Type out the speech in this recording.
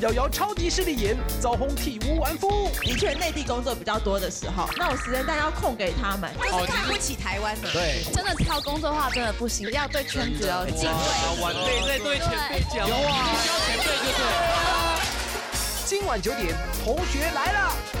瑶瑶超级势利眼，遭红体无完肤。的确，内地工作比较多的时候，那我时间单要空给他们，就是看不起台湾嘛。对，真的挑工作的话，真的不行，要对圈子要敬畏。对辈对前辈讲，有啊交前辈就对。今晚九点，同学来了。